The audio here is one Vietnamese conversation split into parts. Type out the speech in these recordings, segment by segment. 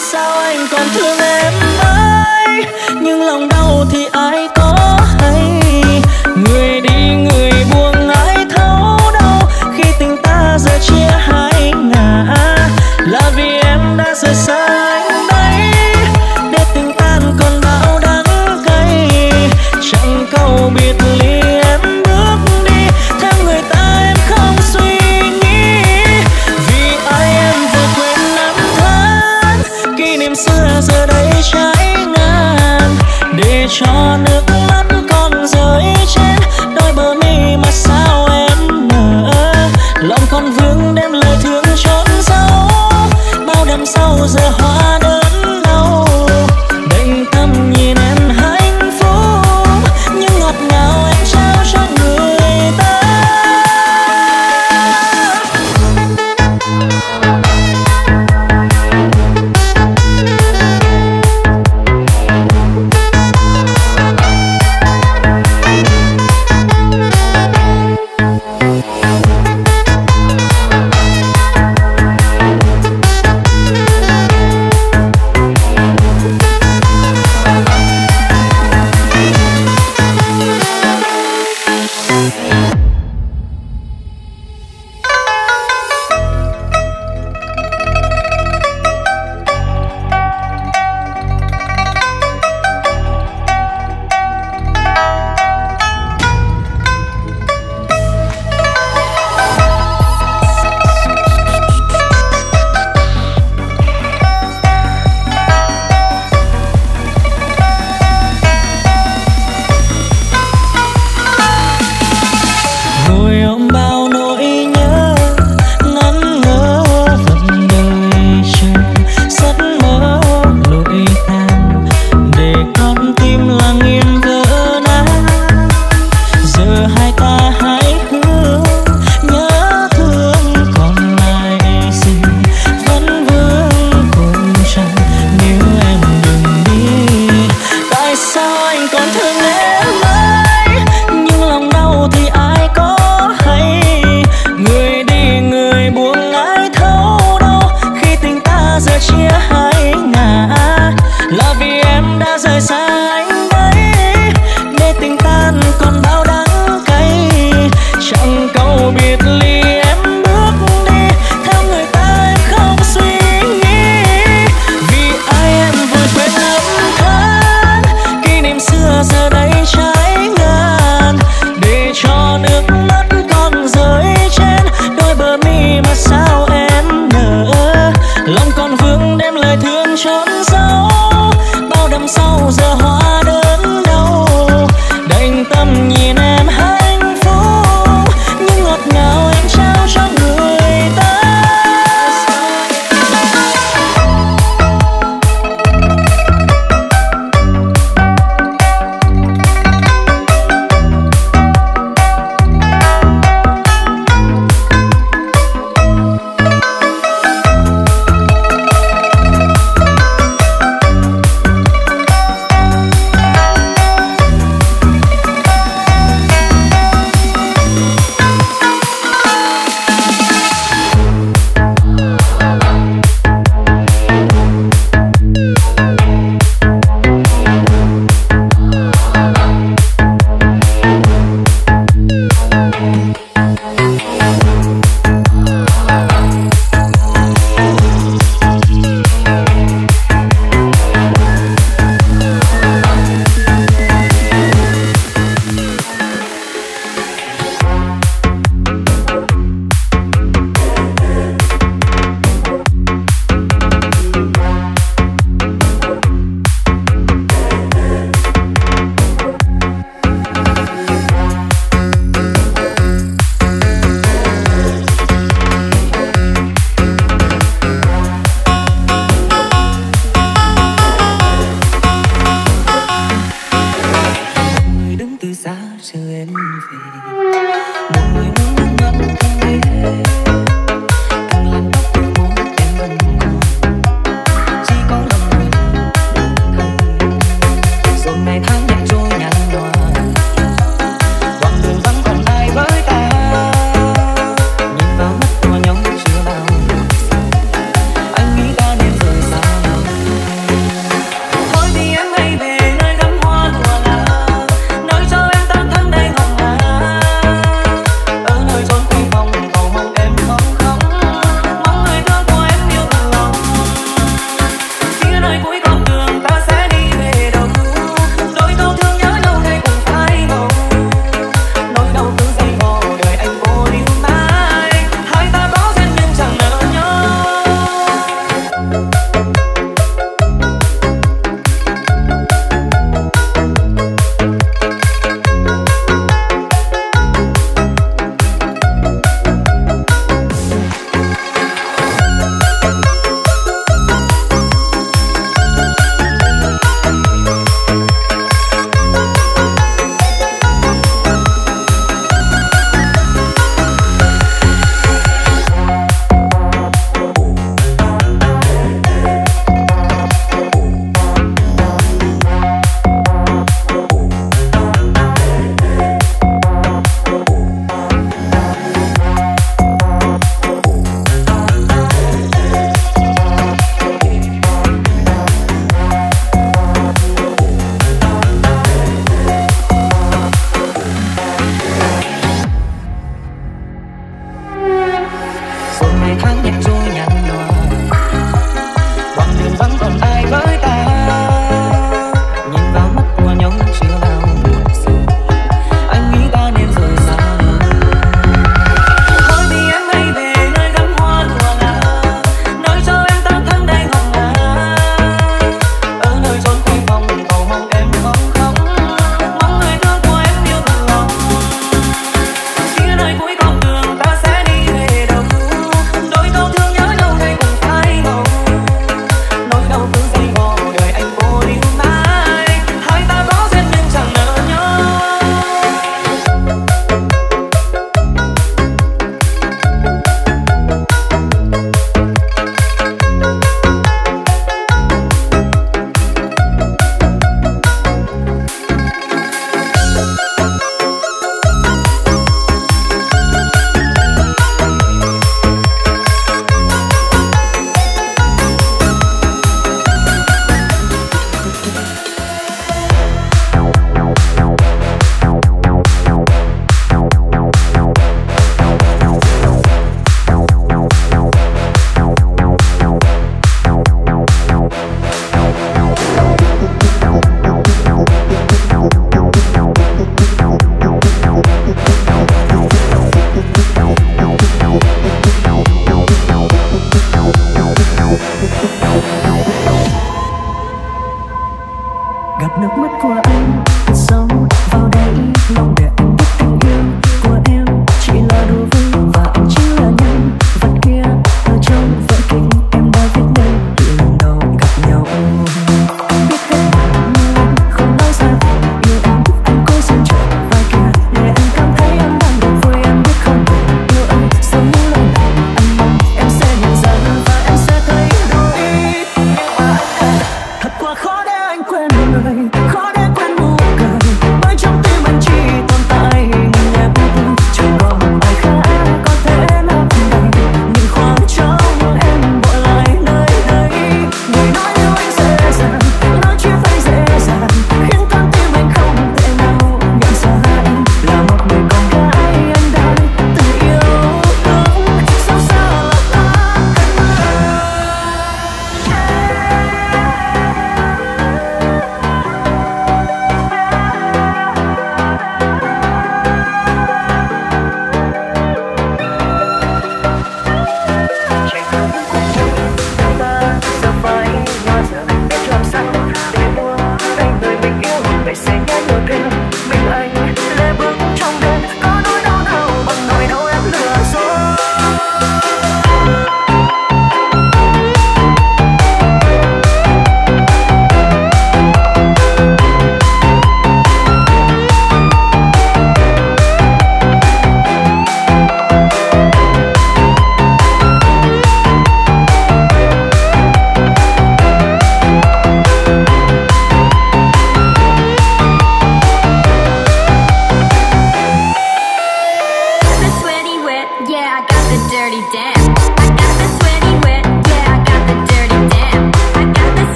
sao anh còn thương em mãi nhưng lòng đau thì ai có hay người đi, người buông, ai thấu đâu? khi tình ta giờ chia hai ngả là vì em đã rời xa was a heart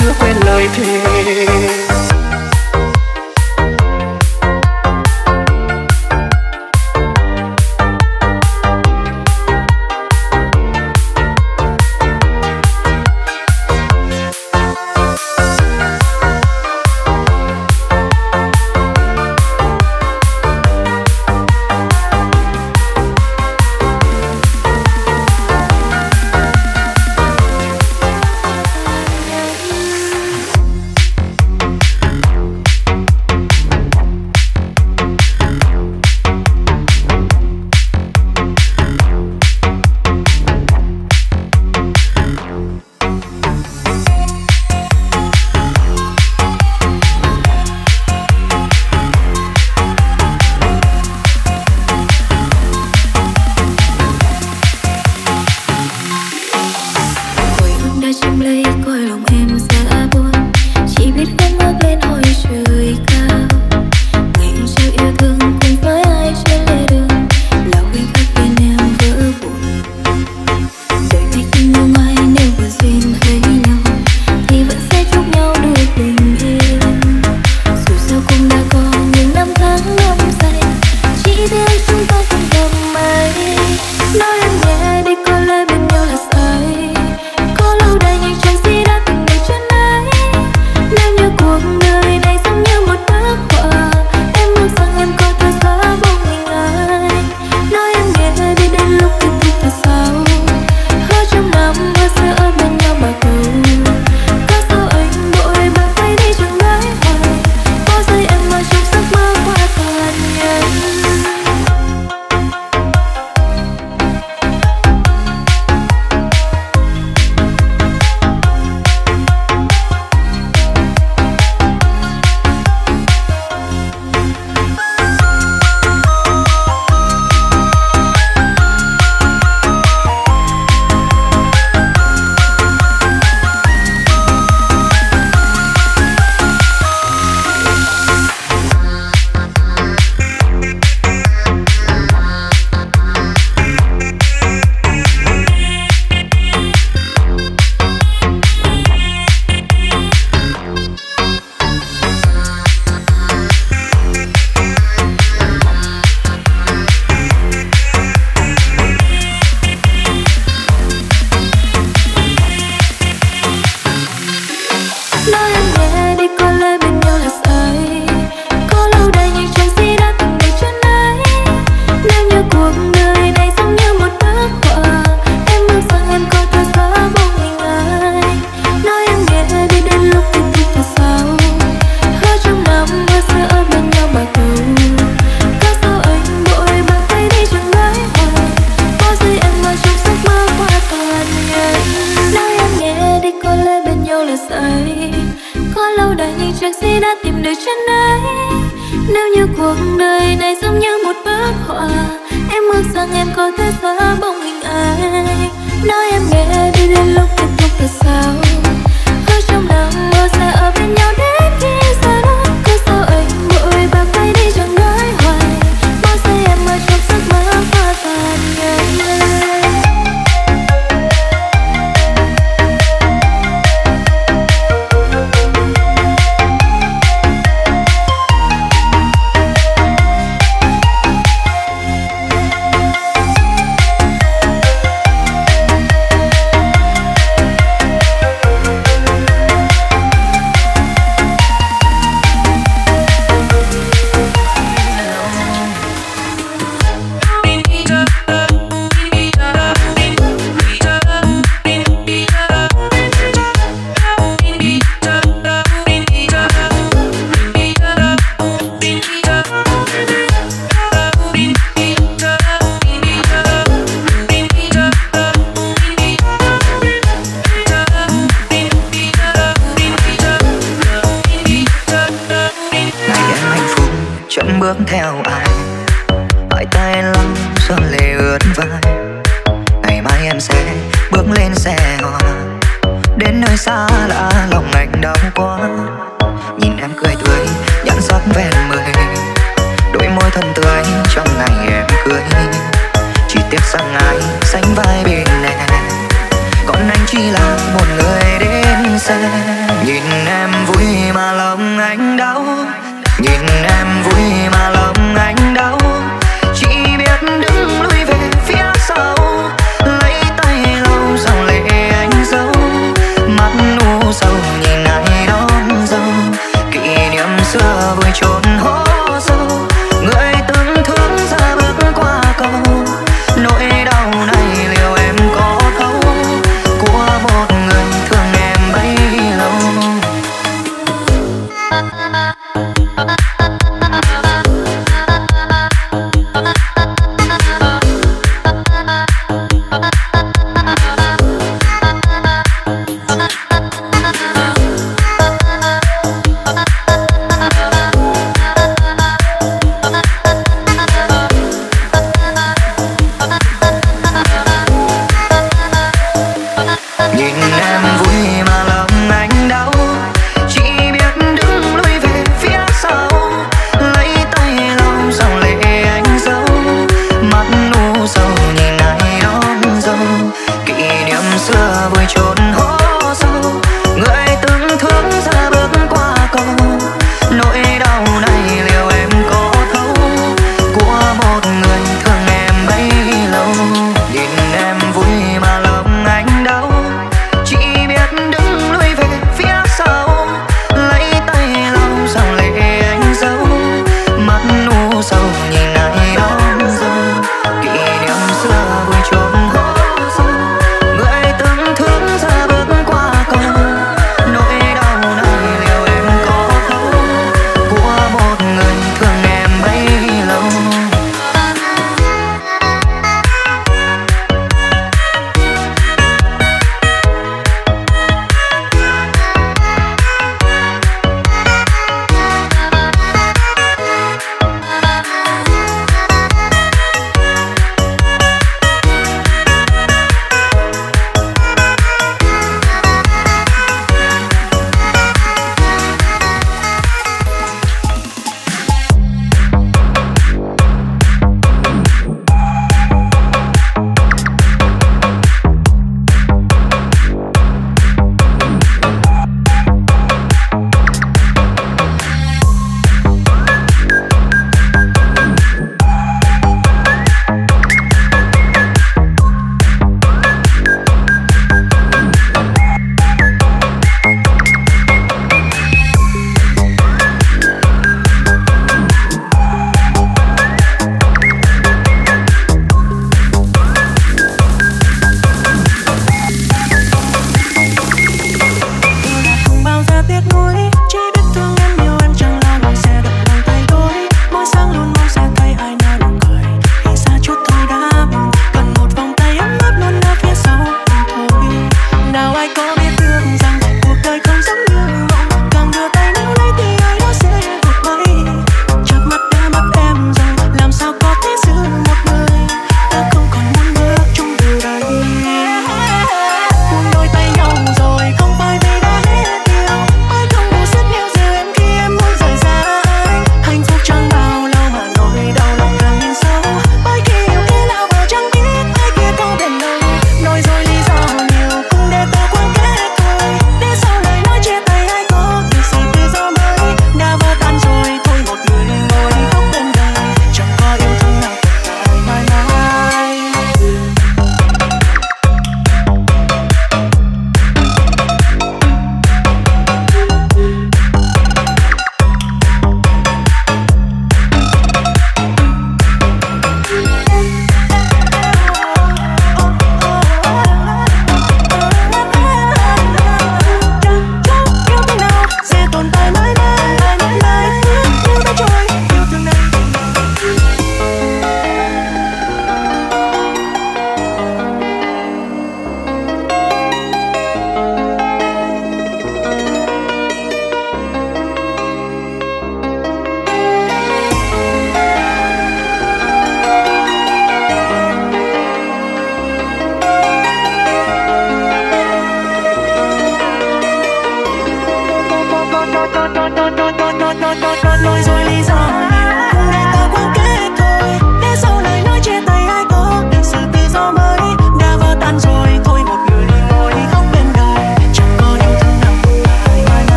chưa quên lời thề.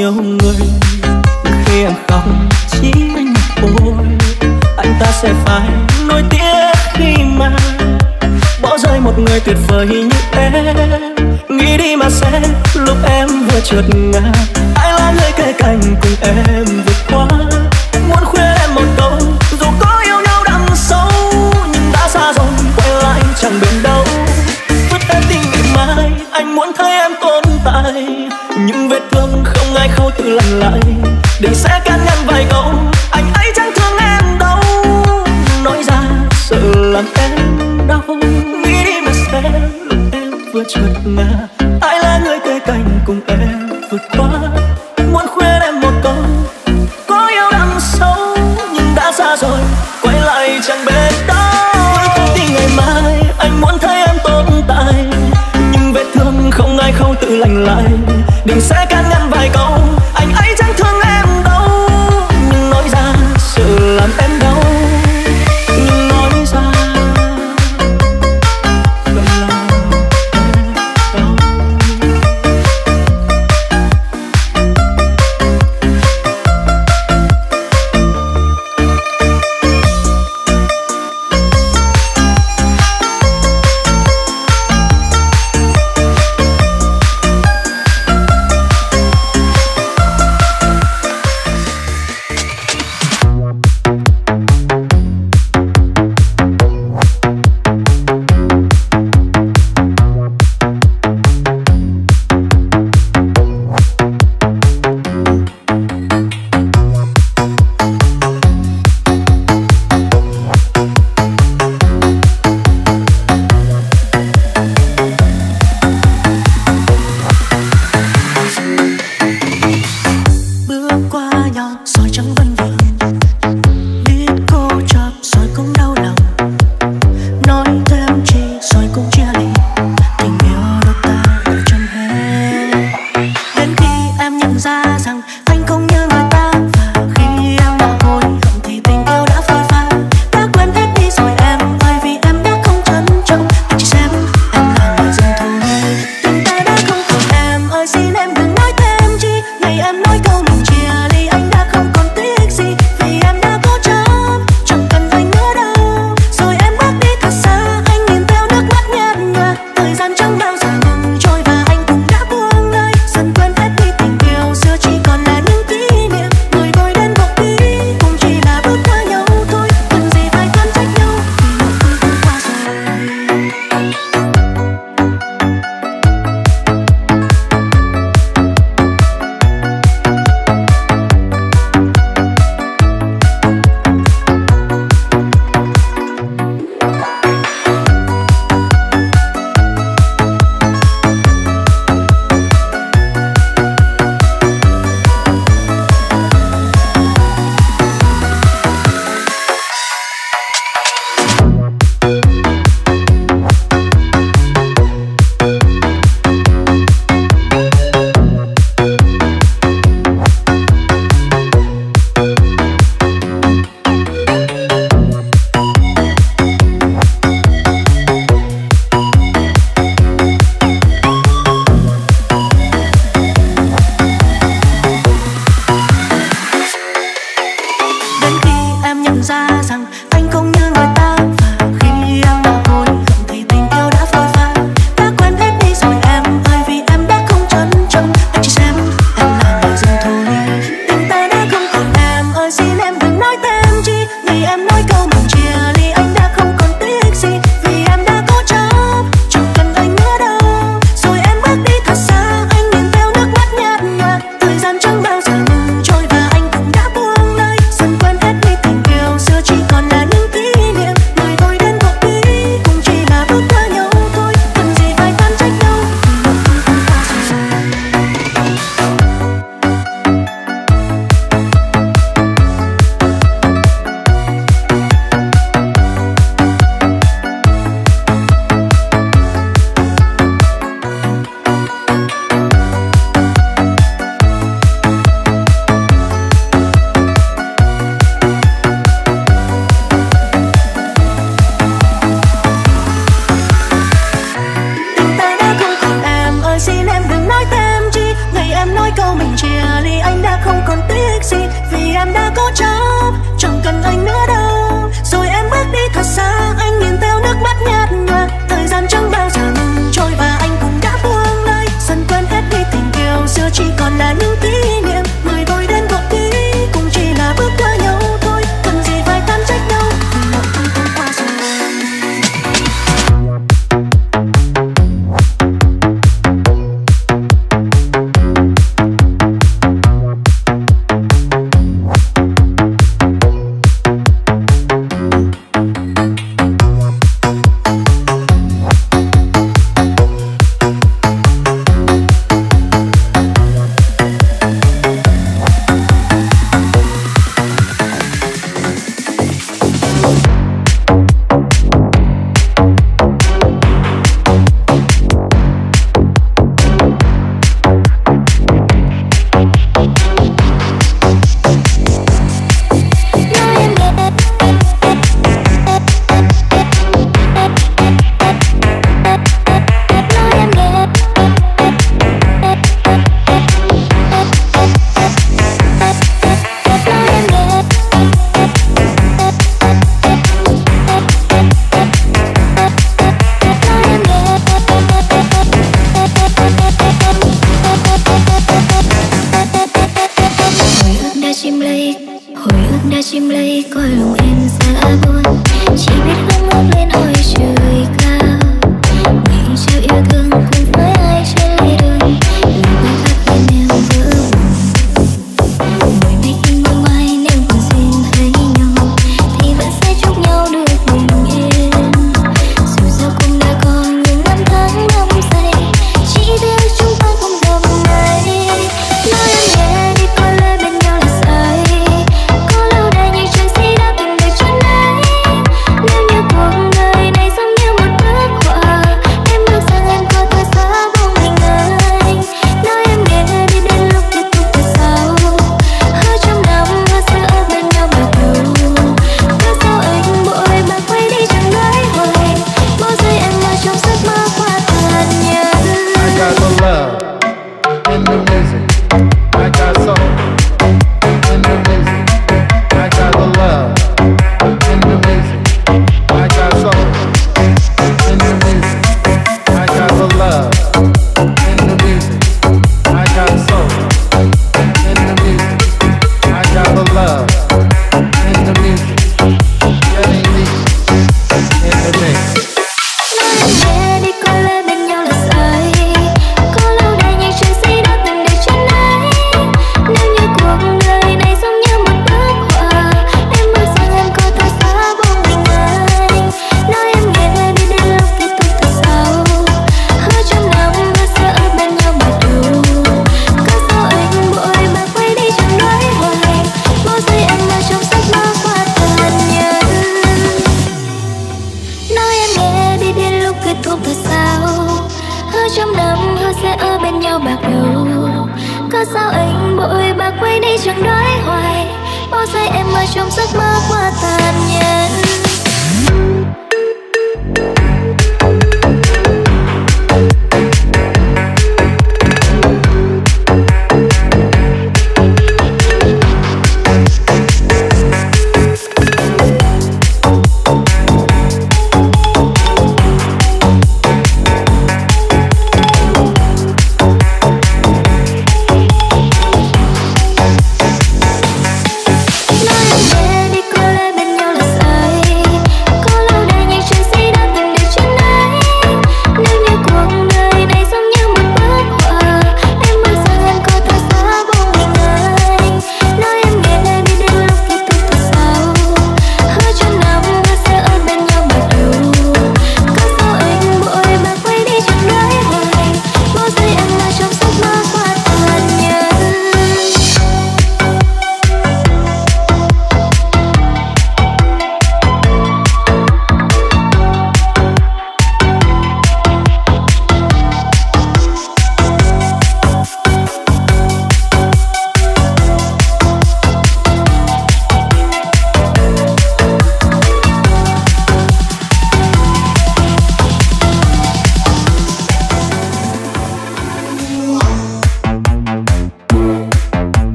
nhiều người khi em khóc chỉ anh một anh ta sẽ phải nối tiếc khi mà bỏ rơi một người tuyệt vời như em. Nghĩ đi mà xem, lúc em vừa trượt ngã, ai là người cây cành cùng em vượt qua? lần lại đừng sẽ can ngăn vài câu anh ấy chẳng thương em đâu. Nói ra sự làm em đau nghĩ đi mà xem, em vừa trượt ngã.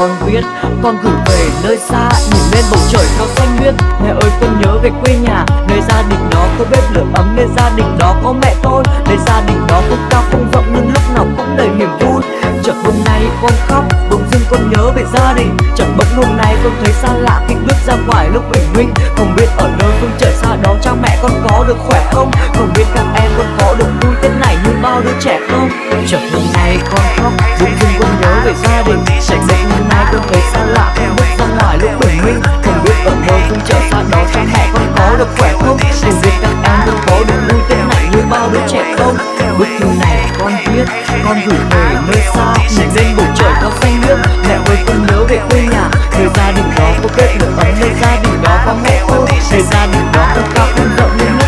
Con viết Con gửi về nơi xa, Nhìn lên bầu trời cao xanh biếc Mẹ ơi, con nhớ về quê nhà, Nơi gia đình đó có bếp lửa ấm, Nơi gia đình đó có mẹ tôi Nơi gia đình đó không cao không rộng Nhưng lúc nào cũng đầy niềm vui. Chợt hôm nay con khóc, Bỗng dưng con nhớ về gia đình. Chợt bỗng hôm nay con thấy xa lạ Khi bước ra ngoài lúc bình minh. Không biết ở nơi phương trời xa đó Cha mẹ con có được khỏe không? Không biết các em con có được vui tết này Như bao đứa trẻ không? Chợt hôm nay con khóc, Bỗng dưng con nhớ về gia đình. Chợt bỗng hôm nay con thấy xa lạ Khi bước ra ngoài lúc bình minh. Không biết ở nơi phương trời xa đó Cha mẹ con có được khỏe không? Không biết các em con có được vui tết này bao đứa trẻ không? Bức thư này con viết, Con gửi về nơi xa. Nhìn lên bầu trời cao xanh biếc, Mẹ ơi con nhớ về quê nhà. Nơi gia đình đó có bếp lửa ấm Nơi gia đình đó có mẹ tôi Nơi gia đình đó có cao hơn rộng. lên